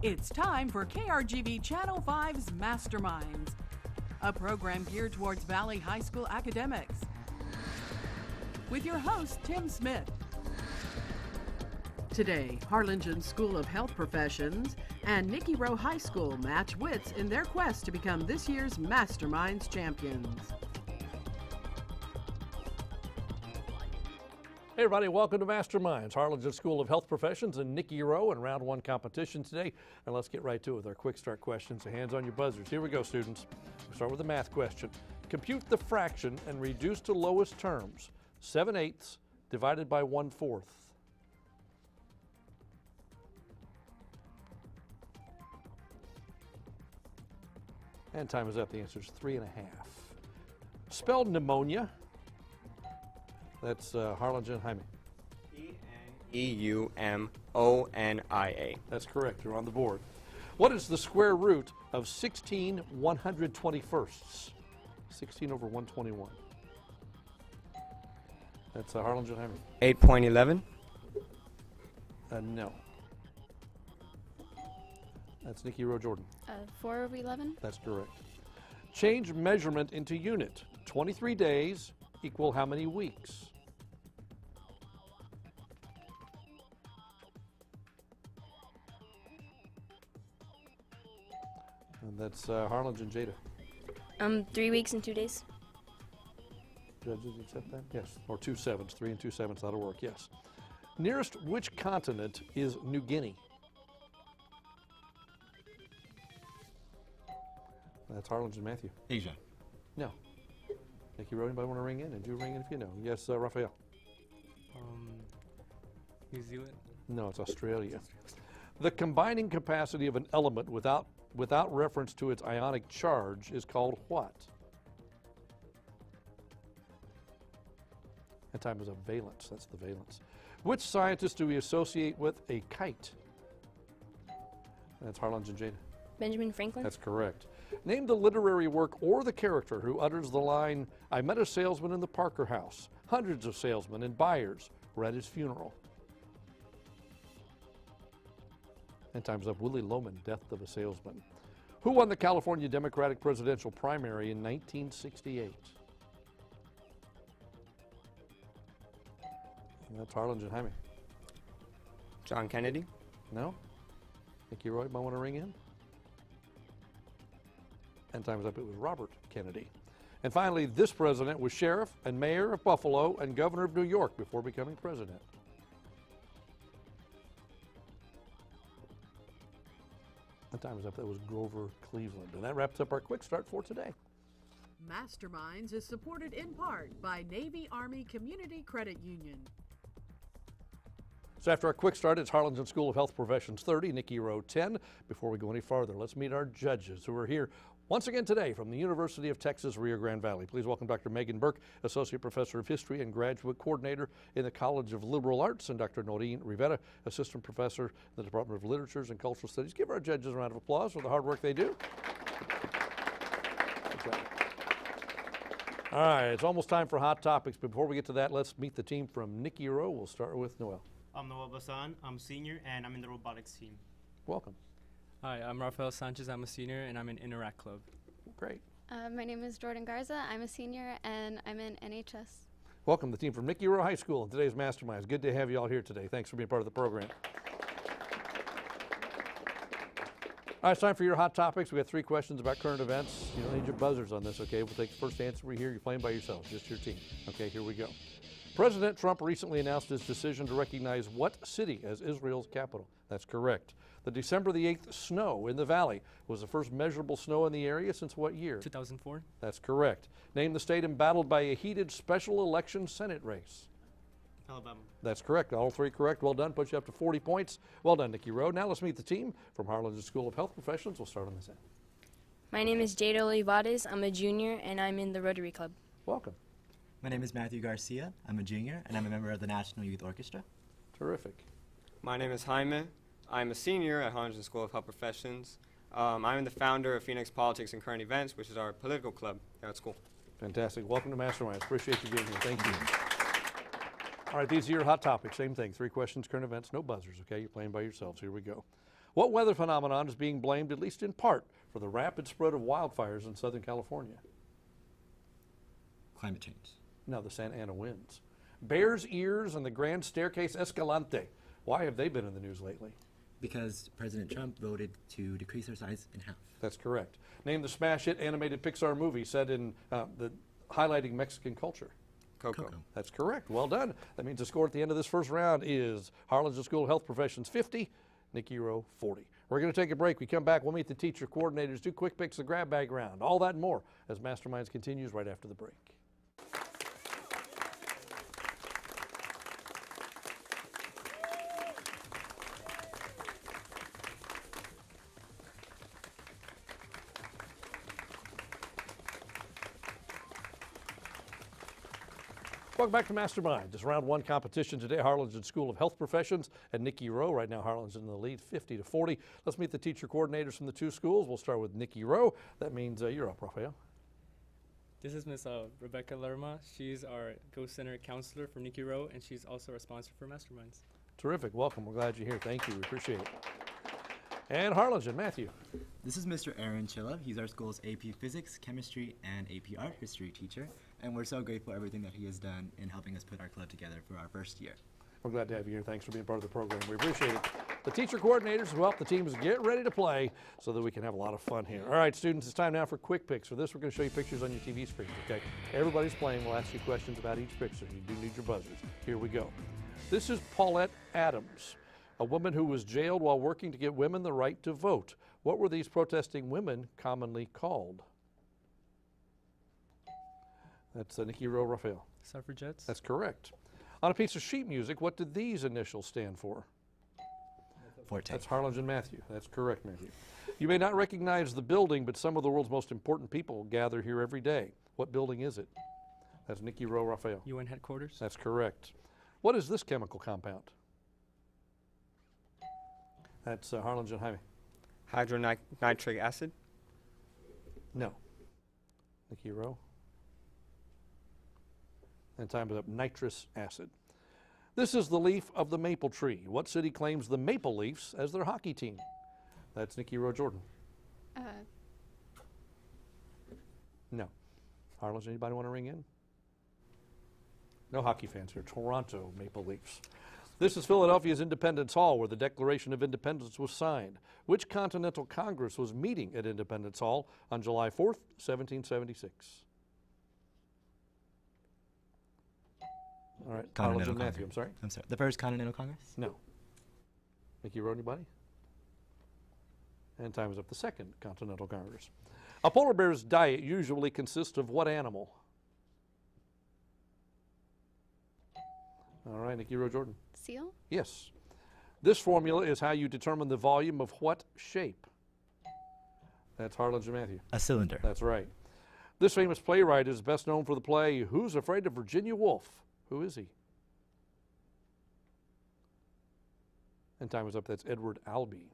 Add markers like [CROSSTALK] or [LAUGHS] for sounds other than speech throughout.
It's time for KRGV Channel 5's Masterminds, a program geared towards Valley High School academics. With your host, Tim Smith. Today, Harlingen School of Health Professions and Nikki Rowe High School match wits in their quest to become this year's Masterminds champions. Hey everybody, welcome to Masterminds, Harlingen School of Health Professions and Nikki Rowe in round one competition today. And let's get right to it with our quick start questions. So hands on your buzzers. Here we go, students. We start with a math question. Compute the fraction and reduce to lowest terms. 7 eighths divided by 1 fourth. And time is up. The answer is three and a half. Spelled pneumonia. That's uh, Harlingen Jaime. E U M O N I A. That's correct. You're on the board. What is the square root of 16 121sts? 16 over 121. That's uh, Harlingen Jaime. 8.11. Uh, no. That's Nikki Rowe Jordan. Uh, 4 over 11? That's correct. Change measurement into unit. 23 days equal how many weeks? And that's uh, Harlingen Jada. Um, 3 weeks and 2 days. Judges accept that? Yes. Or two sevens, three and two sevens, that'll work, yes. Nearest which continent is New Guinea? That's Harlingen Matthew. Asia. No. Nikki Rowe, anybody want to ring in? And do ring in if you know. Yes, uh, Raphael. Um, New Zealand. No, it's Australia. The combining capacity of an element without without reference to its ionic charge is called what? That time is a valence. That's the valence. Which scientist do we associate with a kite? That's Harlingen Jada. Benjamin Franklin? That's correct. Name the literary work or the character who utters the line, I met a salesman in the Parker house. Hundreds of salesmen and buyers were at his funeral. And time's up. Willy Loman, Death of a Salesman. Who won the California Democratic presidential primary in 1968? And that's Harlingen Jaime. John Kennedy. No? Nicky Roy might want to ring in? And time's up. It was Robert Kennedy. And finally, this president was sheriff and mayor of Buffalo and governor of New York before becoming president. The time is up. That was Grover Cleveland. And that wraps up our quick start for today. Masterminds is supported in part by Navy Army Community Credit Union. So after our quick start, it's Harlingen School of Health Professions 30, Nikki Rowe 10. Before we go any farther, let's meet our judges who are here once again today from the University of Texas, Rio Grande Valley. Please welcome Dr. Megan Burke, Associate Professor of History and Graduate Coordinator in the College of Liberal Arts, and Dr. Noreen Rivera, Assistant Professor in the Department of Literatures and Cultural Studies. Give our judges a round of applause for the hard work they do. All right, it's almost time for Hot Topics. But before we get to that, let's meet the team from Nikki Rowe. We'll start with Noel. I'm Noel Basan. I'm senior and I'm in the robotics team. Welcome. Hi, I'm Rafael Sanchez. I'm a senior and I'm in Interact Club. Great. Uh, my name is Jordan Garza. I'm a senior and I'm in NHS. Welcome, the team from Nikki Rowe High School and today's Mastermind. It's good to have you all here today. Thanks for being part of the program. All right, it's time for your hot topics. We got three questions about current events. You don't need your buzzers on this, okay? We'll take the first answer we hear. You're playing by yourself, just your team. Okay, here we go. President Trump recently announced his decision to recognize what city as Israel's capital? That's correct. The December the 8th snow in the valley was the first measurable snow in the area since what year? 2004. That's correct. Name the state embattled by a heated special election Senate race. Alabama. That's correct. All three correct. Well done. Puts you up to 40 points. Well done, Nikki Rowe. Now let's meet the team from Harlingen School of Health Professionals. We'll start on this end. My name is Jada Olivares. I'm a junior and I'm in the Rotary Club. Welcome. My name is Matthew Garcia. I'm a junior and I'm a member of the National Youth Orchestra. Terrific. My name is Jaime. I'm a senior at Harlingen School of Health Professions. Um, I'm the founder of Phoenix Politics and Current Events, which is our political club here at school. Fantastic. Welcome to Masterminds. Appreciate you being here. Thank you. All right, these are your hot topics. Same thing. Three questions, current events, no buzzers, okay? You're playing by yourselves. Here we go. What weather phenomenon is being blamed, at least in part, for the rapid spread of wildfires in Southern California? Climate change. No, the Santa Ana winds. Bears' ears and the Grand Staircase Escalante. Why have they been in the news lately? Because President Trump voted to decrease their size in half. That's correct. Name the smash hit animated Pixar movie set in uh, the highlighting Mexican culture. Coco. Coco. That's correct. Well done. That means the score at the end of this first round is Harlingen School of Health Professions 50, Nikki Rowe 40. We're going to take a break. We come back. We'll meet the teacher coordinators, do quick picks, the grab bag round, all that and more as Masterminds continues right after the break. Welcome back to Mastermind. This round one competition today, Harlingen School of Health Professions and Nikki Rowe. Right now, Harlingen's in the lead, 50 to 40. Let's meet the teacher coordinators from the two schools. We'll start with Nikki Rowe. That means uh, you're up, Rafael. This is Miss uh, Rebecca Lerma. She's our Go Center counselor for Nikki Rowe, and she's also our sponsor for Masterminds. Terrific. Welcome. We're glad you're here. Thank you. We appreciate it. And Harlingen, Matthew. This is Mr. Aaron Chilla. He's our school's AP Physics, Chemistry, and AP Art History teacher. And we're so grateful for everything that he has done in helping us put our club together for our first year. We're glad to have you here. Thanks for being part of the program. We appreciate it. The teacher coordinators who help the teams get ready to play so that we can have a lot of fun here. All right, students, it's time now for quick picks. For this, we're going to show you pictures on your TV screens, okay? Everybody's playing. We'll ask you questions about each picture. You do need your buzzers. Here we go. This is Paulette Adams, a woman who was jailed while working to get women the right to vote. What were these protesting women commonly called? That's uh, Nikki Rowe Raphael. Suffragettes? That's correct. On a piece of sheet music, what did these initials stand for? Forte. That's Harlingen Matthew. That's correct, Matthew. You may not recognize the building, but some of the world's most important people gather here every day. What building is it? That's Nikki Rowe Raphael. UN headquarters? That's correct. What is this chemical compound? That's uh, Harlingen Jaime. Hydronitric acid. No. Nikki Rowe. And time is up. Nitrous acid. This is the leaf of the maple tree. What city claims the Maple Leafs as their hockey team? That's Nikki Rowe Jordan. Uh, No. Harlingen, anybody want to ring in? No hockey fans here. Toronto Maple Leafs. This is Philadelphia's Independence Hall, where the Declaration of Independence was signed. Which Continental Congress was meeting at Independence Hall on July 4th, 1776? All right, Continental Harlingen Matthew, I'm sorry. I'm sorry. The first Continental Congress? No. Nikki Rowe anybody? And time is up. The second Continental Congress. A polar bear's diet usually consists of what animal? All right, Nikki Rowe Jordan. seal? Yes. This formula is how you determine the volume of what shape? That's Harlingen Matthew. A cylinder. That's right. This famous playwright is best known for the play Who's Afraid of Virginia Woolf? Who is he? And time is up. That's Edward Albee.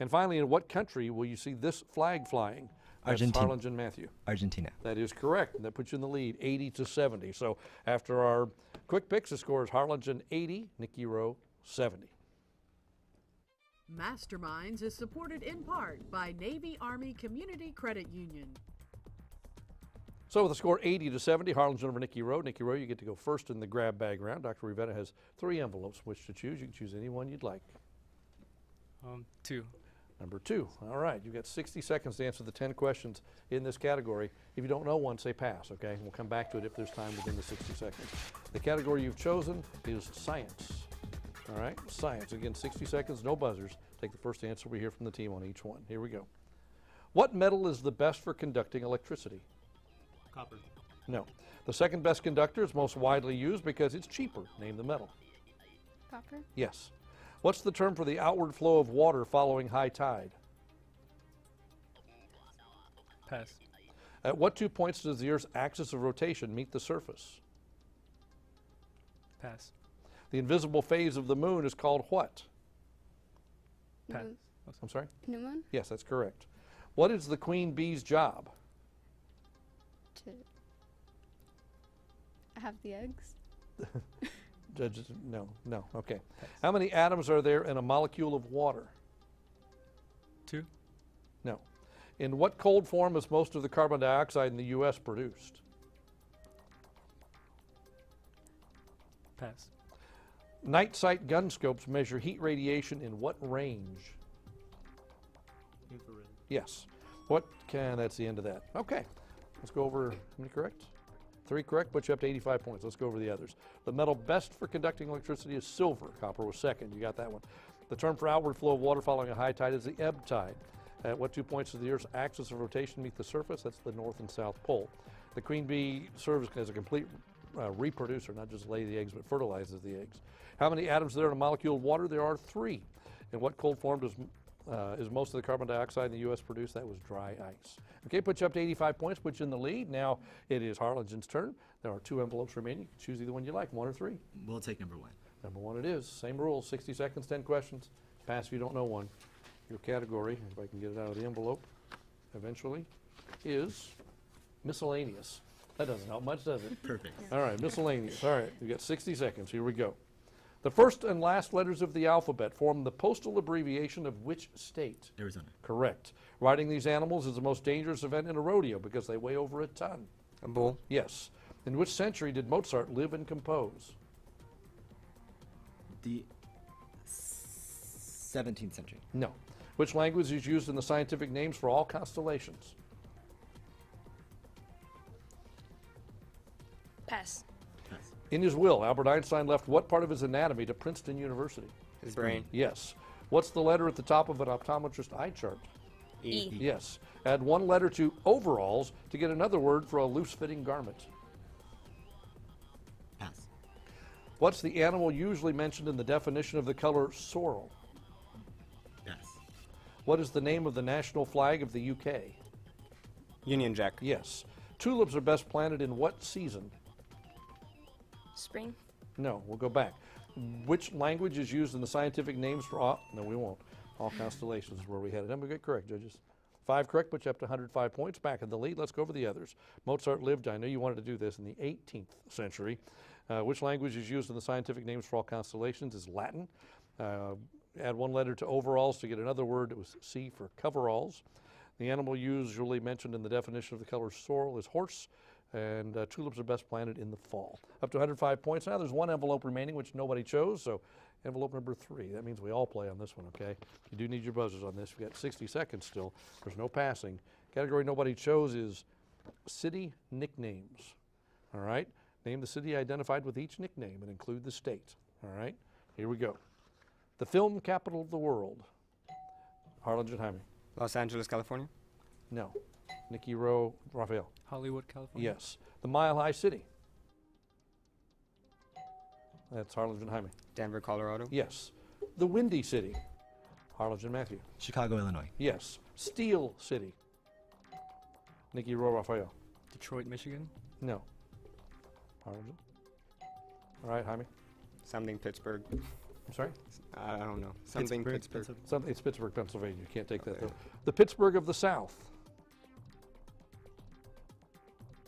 And finally, in what country will you see this flag flying? That's Argentina. Harlingen Matthew. Argentina. That is correct. And that puts you in the lead, 80 to 70. So after our quick picks, the score is Harlingen 80, Nikki Rowe 70. Masterminds is supported in part by Navy Army Community Credit Union. So with the score 80 to 70, Harlingen over Nikki Rowe. Nikki Rowe, you get to go first in the grab bag round. Dr. Rivera has three envelopes which to choose. You can choose any one you'd like. Um, two. Number two. All right, you've got 60 seconds to answer the 10 questions in this category. If you don't know one, say pass, okay? We'll come back to it if there's time within the 60 seconds. The category you've chosen is science. All right, science. Again, 60 seconds, no buzzers. Take the first answer. We hear from the team on each one. Here we go. What metal is the best for conducting electricity? Copper. No. The second best conductor is most widely used because it's cheaper. Name the metal. Copper? Yes. What's the term for the outward flow of water following high tide? Pass. At what two points does the Earth's axis of rotation meet the surface? Pass. The invisible phase of the moon is called what? Pat. New, I'm sorry? new moon? Yes, that's correct. What is the queen bee's job? To have the eggs? [LAUGHS] Judges, no, no, okay. How many atoms are there in a molecule of water? Two. No. In what cold form is most of the carbon dioxide in the U.S. produced? Pass. Night sight gun scopes measure heat radiation in what range? Infrared. Yes. What can, that's the end of that. Okay. Let's go over, how many correct? Three correct, but you up to 85 points. Let's go over the others. The metal best for conducting electricity is silver. Copper was second. You got that one. The term for outward flow of water following a high tide is the ebb tide. At what two points of the Earth's axis of rotation meet the surface? That's the North and South Pole. The queen bee serves as a complete uh, reproducer, not just lay the eggs, but fertilizes the eggs. How many atoms are there in a molecule of water? There are three. In what cold form does uh, is most of the carbon dioxide in the U.S. produced? That was dry ice. Okay, puts you up to 85 points, puts you in the lead. Now it is Harlingen's turn. There are two envelopes remaining. You can choose either one you like, one or three. We'll take number one. Number one it is. Same rules, 60 seconds, 10 questions. Pass if you don't know one. Your category, if I can get it out of the envelope eventually, is miscellaneous. That doesn't help much, does it? Perfect. All right, miscellaneous. All right, we've got 60 seconds. Here we go. The first and last letters of the alphabet form the postal abbreviation of which state? Arizona. Correct. Riding these animals is the most dangerous event in a rodeo because they weigh over a ton. A bull. Yes. In which century did Mozart live and compose? The 17th century. No. Which language is used in the scientific names for all constellations? Pass. Pass. In his will, Albert Einstein left what part of his anatomy to Princeton University? His brain. Yes. What's the letter at the top of an optometrist eye chart? E. Yes. Add one letter to overalls to get another word for a loose fitting garment. Pass. What's the animal usually mentioned in the definition of the color sorrel? Pass. What is the name of the national flag of the UK? Union Jack. Yes. Tulips are best planted in what season? Spring. No, we'll go back. Which language is used in the scientific names for all? No, we won't. All constellations is where we had it. And we get correct, judges. Five correct, puts you up to 105 points. Back in the lead. Let's go over the others. Mozart lived, I know you wanted to do this, in the 18th century. Uh, which language is used in the scientific names for all constellations is Latin. Uh, add one letter to overalls to get another word. It was C for coveralls. The animal usually mentioned in the definition of the color sorrel is horse, and uh, tulips are best planted in the fall. Up to 105 points. Now there's one envelope remaining, which nobody chose, so envelope number three. That means we all play on this one, okay? You do need your buzzers on this. We've got 60 seconds still. There's no passing. Category nobody chose is city nicknames, all right? Name the city identified with each nickname and include the state, all right? Here we go. The film capital of the world. Harlingen Jaime. Los Angeles, California. No. Nikki Rowe, Raphael. Hollywood, California. Yes. The Mile High City. That's Harlingen Jaime. Denver, Colorado. Yes. The Windy City. Harlingen Matthew. Chicago, Illinois. Yes. Steel City. Nikki Rowe, Raphael. Detroit, Michigan. No. Harlingen. All right, Jaime. Something Pittsburgh. I'm sorry? I don't know. Something Pittsburgh, Pittsburgh. Pennsylvania. Something, it's Pittsburgh, Pennsylvania. You can't take that though. The Pittsburgh of the South.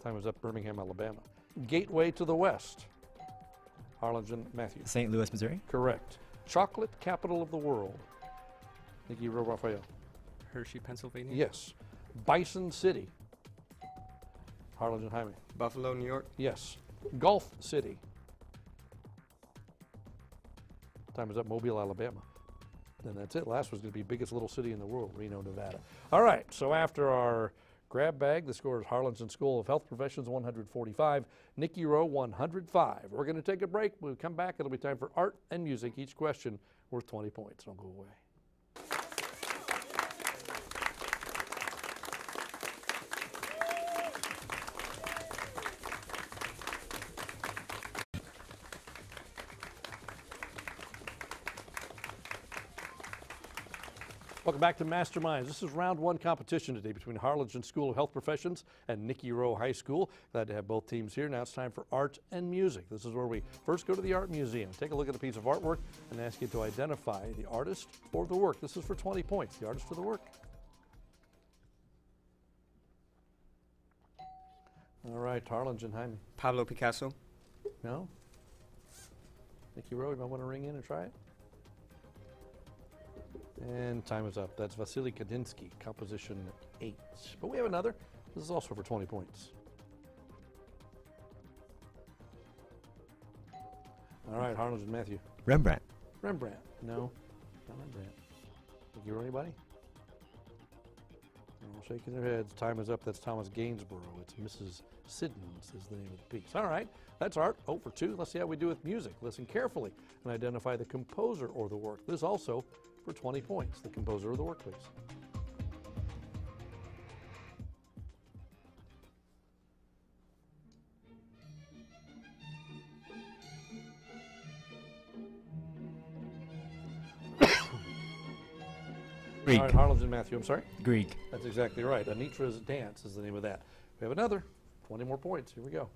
Time is up. Birmingham, Alabama. Gateway to the West. Harlingen Matthew. St. Louis, Missouri. Correct. Chocolate capital of the world. Nikki Rowe, Raphael. Hershey, Pennsylvania. Yes. Bison City. Harlingen Jaime. Buffalo, New York. Yes. Gulf City. Time is up. Mobile, Alabama. And that's it. Last was going to be biggest little city in the world, Reno, Nevada. All right. So after our grab bag, the score is Harlingen School of Health Professions 145, Nikki Rowe 105. We're going to take a break. When we come back, it'll be time for art and music. Each question worth 20 points. Don't go away. Welcome back to Masterminds. This is round one competition today between Harlingen School of Health Professions and Nikki Rowe High School. Glad to have both teams here. Now it's time for art and music. This is where we first go to the art museum, take a look at a piece of artwork, and ask you to identify the artist or the work. This is for 20 points. The artist or the work. All right, Harlingen, Jaime. Pablo Picasso. No? Nikki Rowe, you might want to ring in and try it. And time is up. That's Vasily Kandinsky, composition eight. But we have another. This is also for 20 points. All right, Harlingen Matthew. Rembrandt. Rembrandt. No, not Rembrandt. Think you or anybody? All shaking their heads. Time is up. That's Thomas Gainsborough. It's Mrs. Siddons is the name of the piece. All right, that's art. Oh for two. Let's see how we do with music. Listen carefully and identify the composer or the work. This also for 20 points. The composer of the work, please. [COUGHS] Grieg. All right, and Matthew. I'm sorry. Grieg. That's exactly right. Anitra's Dance is the name of that. We have another. 20 more points. Here we go.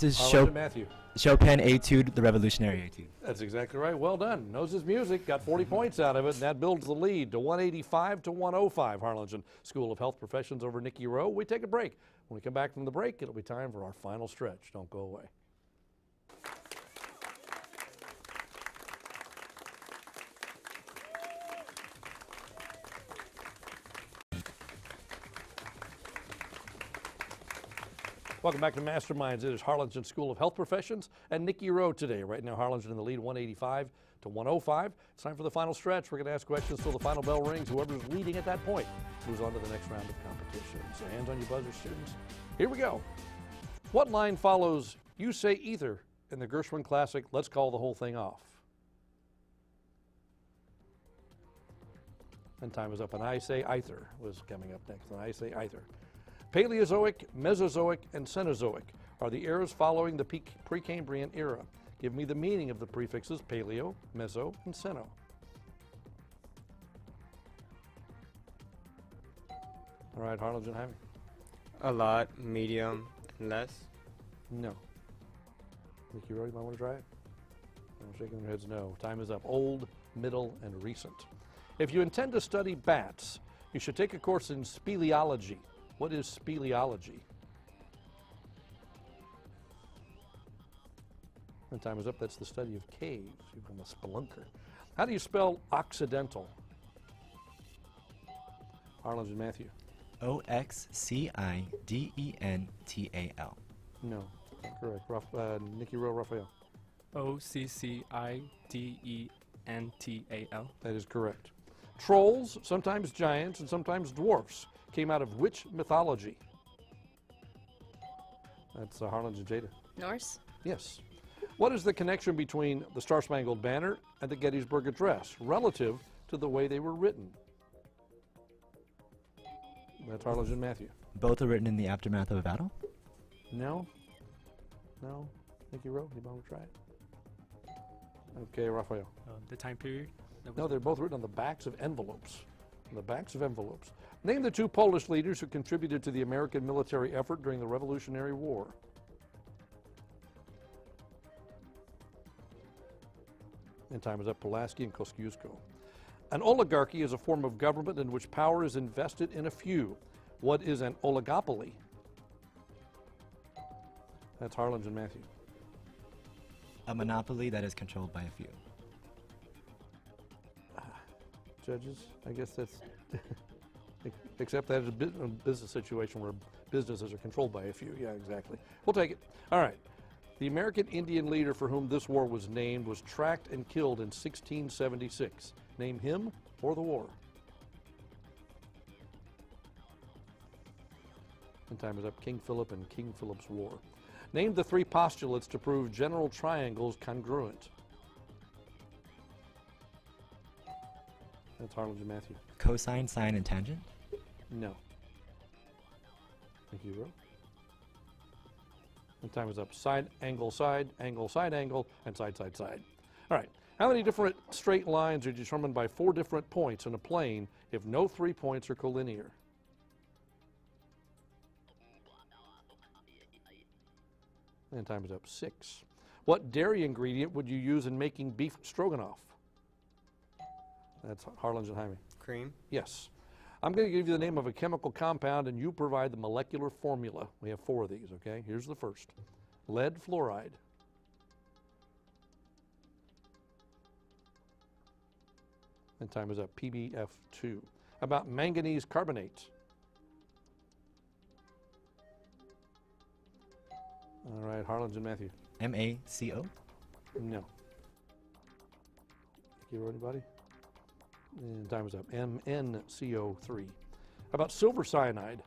This is Harlan Chop- and Matthew. Chopin Etude, the Revolutionary Etude. That's exactly right. Well done. Knows his music, got 40 mm-hmm. points out of it, and that builds the lead to 185 to 105. Harlingen School of Health Professions over Nikki Rowe. We take a break. When we come back from the break, it'll be time for our final stretch. Don't go away. Welcome back to Masterminds. It is Harlingen School of Health Professions and Nikki Rowe today. Right now, Harlingen in the lead, 185 to 105. It's time for the final stretch. We're going to ask questions till the final bell rings. Whoever's leading at that point moves on to the next round of competition. So hands on your buzzer, students. Here we go. What line follows "You Say Either" in the Gershwin classic "Let's Call the Whole Thing Off"? And time is up. And I say either was coming up next. And I say either. Paleozoic, Mesozoic, and Cenozoic are the eras following the Precambrian era. Give me the meaning of the prefixes Paleo, Meso, and Ceno. All right, Harlingen Jaime. A lot, medium, less. No. Rowe, you might want to try it? I'm shaking their heads no. Time is up. Old, middle, and recent. If you intend to study bats, you should take a course in speleology. What is speleology? And time is up. That's the study of caves. You become a spelunker. How do you spell occidental? Harlingen Matthew. O X C I D E N T A L. No. Correct. Raf- uh, Nikki Rowe, Raphael. O C C I D E N T A L. That is correct. Trolls, sometimes giants and sometimes dwarfs, came out of which mythology? That's uh, Harlingen Jada. Norse? Yes. What is the connection between the Star Spangled Banner and the Gettysburg Address relative to the way they were written? That's Harlingen Matthew. Both are written in the aftermath of a battle. No? No? Nikki Rowe, you want to try it? Okay, Raphael. Uh, the time period. No, they're both written on the backs of envelopes. On the backs of envelopes. Name the two Polish leaders who contributed to the American military effort during the Revolutionary War. And time is up. Pulaski and Kosciuszko. An oligarchy is a form of government in which power is invested in a few. What is an oligopoly? That's Harlingen Matthew. A monopoly that is controlled by a few. Ah, judges. I guess that's, [LAUGHS] except that is a business situation where businesses are controlled by a few. Yeah, exactly. We'll take it. All right. The American Indian leader for whom this war was named was tracked and killed in 1676. Name him or the war. And time is up. King Philip and King Philip's War. Name the three postulates to prove general triangles congruent. That's Harlingen Matthew. Cosine, sine, and tangent. No. Thank you, Roe. And time is up. Side, angle, side, angle, side, angle, and side, side, side. All right. How many different straight lines are determined by four different points in a plane if no three points are collinear? And time is up. Six. What dairy ingredient would you use in making beef stroganoff? That's Harlingen Jaime. Cream. Yes. I'm going to give you the name of a chemical compound and you provide the molecular formula. We have four of these, okay? Here's the first lead fluoride. And time is up. PBF2. About manganese carbonate. All right, Harlingen Matthew. MaCO. No. You wrote anybody? And time is up. MnCO3. How about silver cyanide?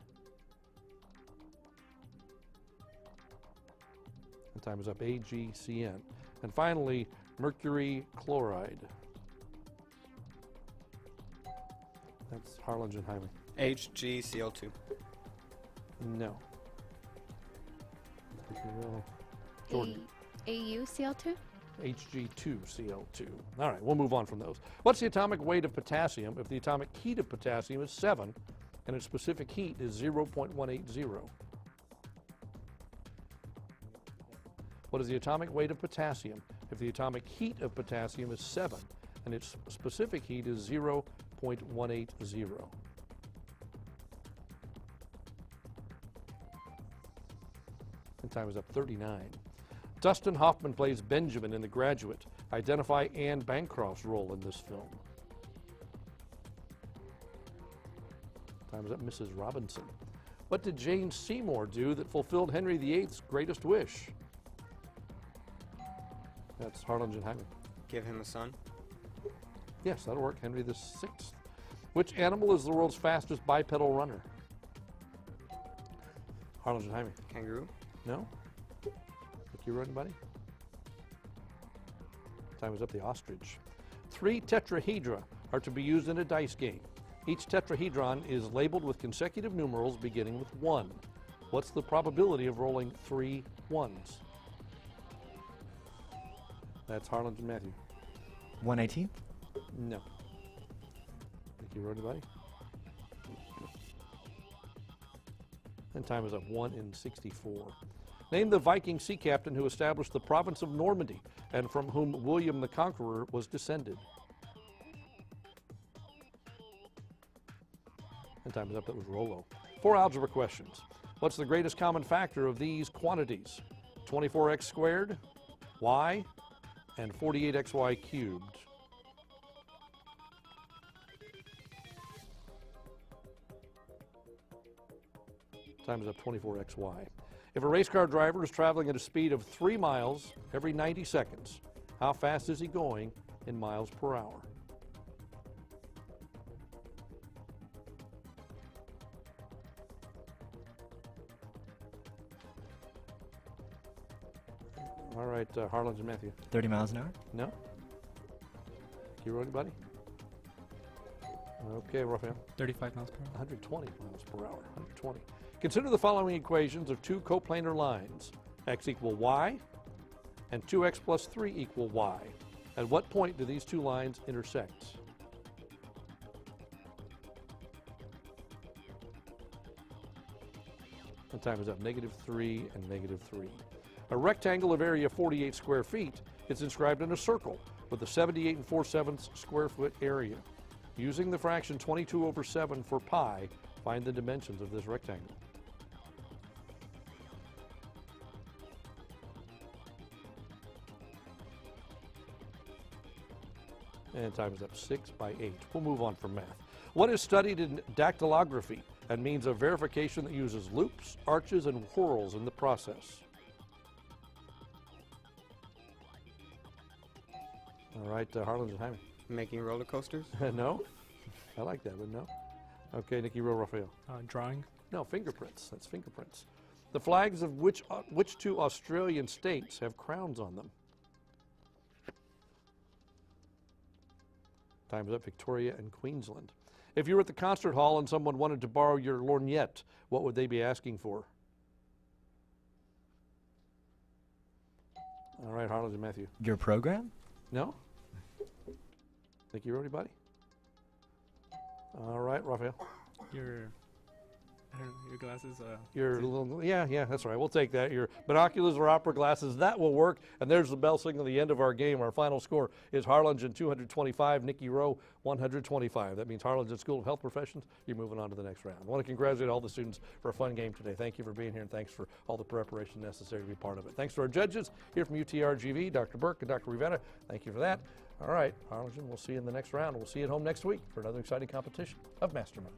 And time is up. AgCN. And finally, mercury chloride. That's Harlingen Jaime. HgCl2. No. Think you will. Jordan. A- AuCl2? Hg2Cl2. All right, we'll move on from those. What's the atomic weight of potassium if the atomic heat of potassium is 7 and its specific heat is 0.180? What is the atomic weight of potassium if the atomic heat of potassium is 7 and its specific heat is 0.180? And time is up 39. Dustin Hoffman plays Benjamin in The Graduate. Identify Anne Bancroft's role in this film. Time's up, Mrs. Robinson. What did Jane Seymour do that fulfilled Henry VIII's greatest wish? That's Harlingen Jaime. Give him a son. Yes, that'll work. Henry VI. Which animal is the world's fastest bipedal runner? Harlingen Jaime. Kangaroo. No? You wrote anybody? Time is up the ostrich. Three tetrahedra are to be used in a dice game. Each tetrahedron is labeled with consecutive numerals beginning with one. What's the probability of rolling three ones? That's Harlingen Matthew. 118. No. Think you wrote anybody? And time is up 1 in 64. Name the Viking sea captain who established the province of Normandy and from whom William the Conqueror was descended. And time is up. That was Rollo. Four algebra questions. What's the greatest common factor of these quantities? 24x squared, y, and 48xy cubed. Time is up 24xy. If a race car driver is traveling at a speed of 3 miles every 90 seconds, how fast is he going in miles per hour? All right, uh, Harlingen Matthew. 30 miles an hour. No? You wrote anybody? Okay, Raphael. 35 miles per hour. 120 miles per hour. 120. Consider the following equations of two coplanar lines. x equal y and 2x plus 3 equal y. At what point do these two lines intersect? And time is up. Negative 3 and negative 3. A rectangle of area 48 square feet is inscribed in a circle with a 78 and 4 sevenths square foot area. Using the fraction 22 over 7 for pi, find the dimensions of this rectangle. And time is up 6 by 8. We'll move on from math. What is studied in dactylography and means a verification that uses loops, arches, and whorls in the process? All right, uh, Harlingen Jaime. Making roller coasters. [LAUGHS] no? I like that, but no? Okay, Nikki Rowe Raphael. Uh, drawing. No, fingerprints. That's fingerprints. The flags of which, uh, which two Australian states have crowns on them? Time's up, Victoria and Queensland. If you were at the concert hall and someone wanted to borrow your lorgnette, what would they be asking for? All right, Harlingen Matthew. Your program? No? Think you wrote anybody? All right, Raphael. Your I don't know. Your glasses. Uh, Your little, yeah, yeah, that's right. We'll take that. Your binoculars or opera glasses, that will work. And there's the bell signal, the end of our game. Our final score is Harlingen 225, Nikki Rowe 125. That means Harlingen School of Health Professions, you're moving on to the next round. I want to congratulate all the students for a fun game today. Thank you for being here and thanks for all the preparation necessary to be part of it. Thanks to our judges here from UTRGV, Dr. Burke and Dr. Rivera. Thank you for that. All right, Harlingen, we'll see you in the next round. We'll see you at home next week for another exciting competition of Mastermind.